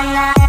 la la